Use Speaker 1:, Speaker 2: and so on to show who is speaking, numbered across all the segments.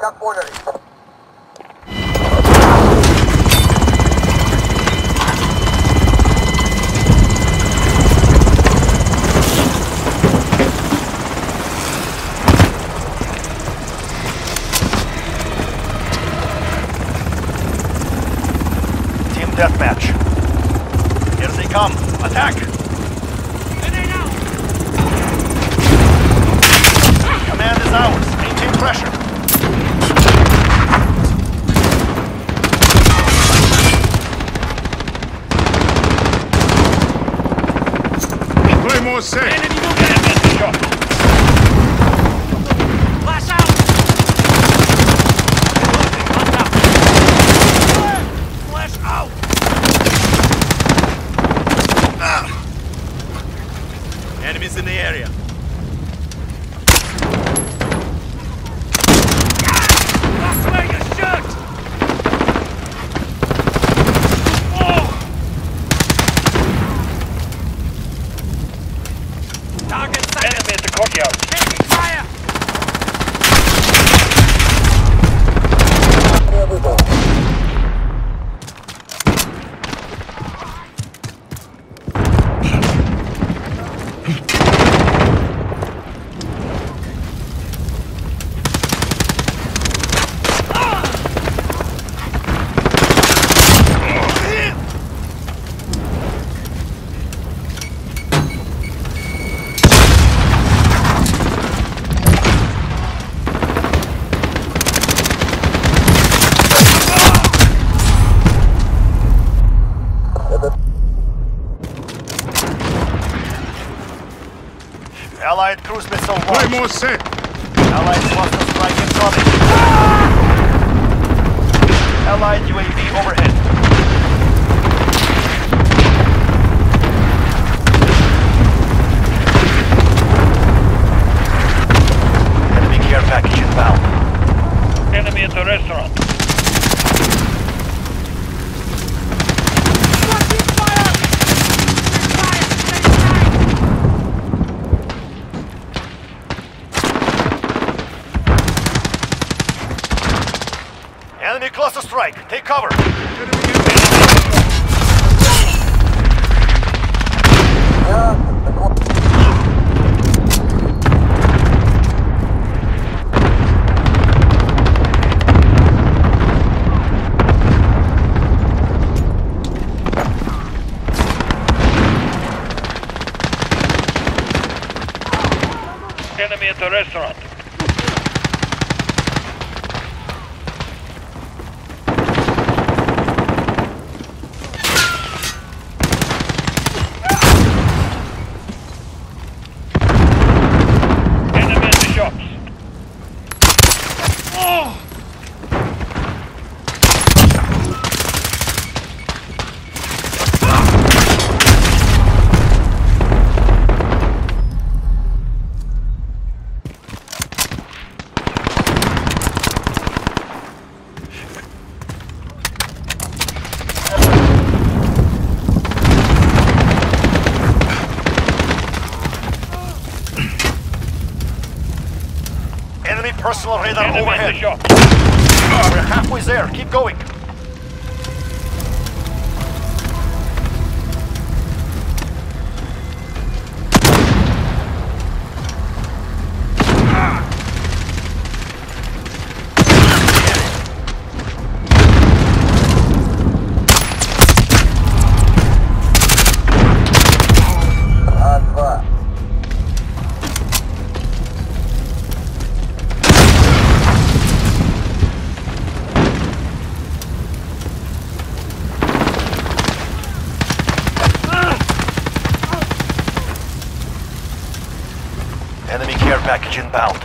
Speaker 1: Как поняли?
Speaker 2: Team deathmatch. Here they come. Attack! Command is ours. Maintain pressure.
Speaker 3: Claymore set!
Speaker 2: Enemies Enemy at Allied cruise missile launched.
Speaker 3: Claymore set!
Speaker 2: Allied cluster strike incoming. Ah! Allied UAV overhead. Enemy cluster strike. Take cover.
Speaker 4: Enemy at the restaurant. Enemy at the shops.
Speaker 2: Enemy personal radar
Speaker 4: Enemy at the
Speaker 2: overhead. We're halfway there. Keep going. Enemy care package inbound.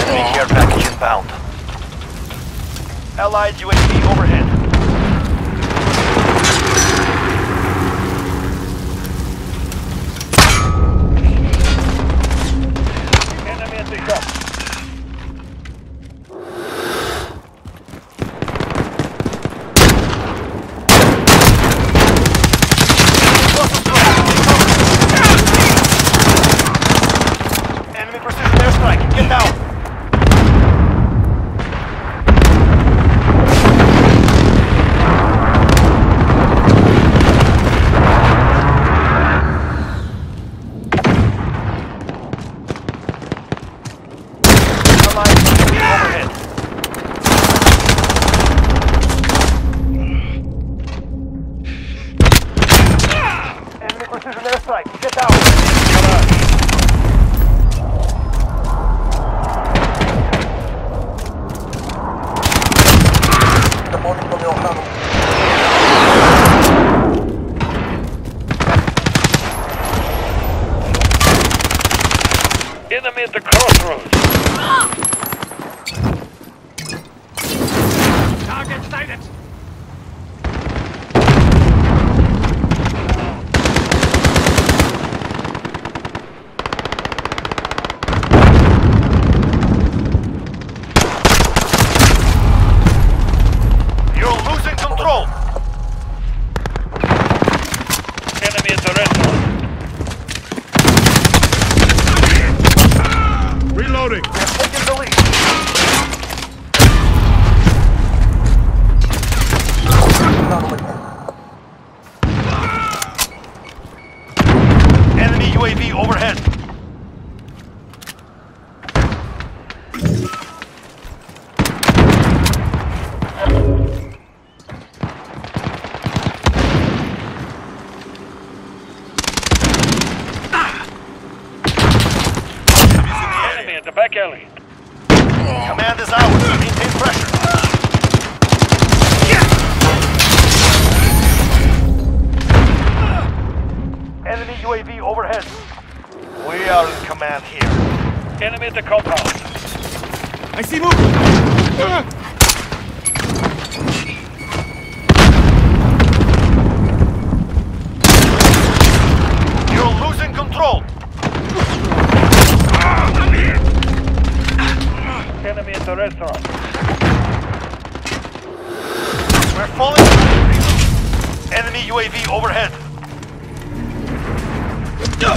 Speaker 2: Enemy care package inbound. Allied UAV overhead.
Speaker 4: Enemy at the crossroads.
Speaker 2: Target sighted.
Speaker 4: Jack Elliott.
Speaker 2: Command is. We're falling. Enemy UAV overhead. No.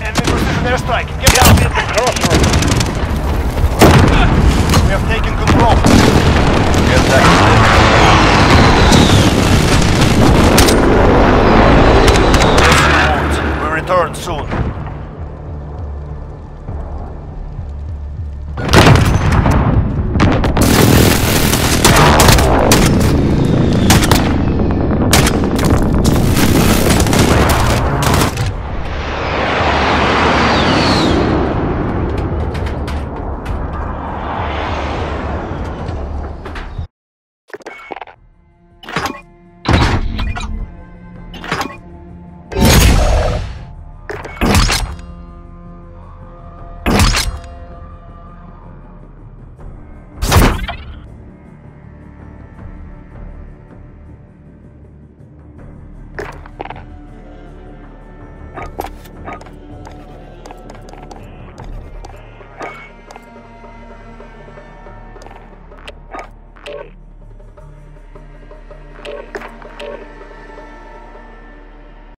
Speaker 2: Enemy precision airstrike. Get down. We have taken control.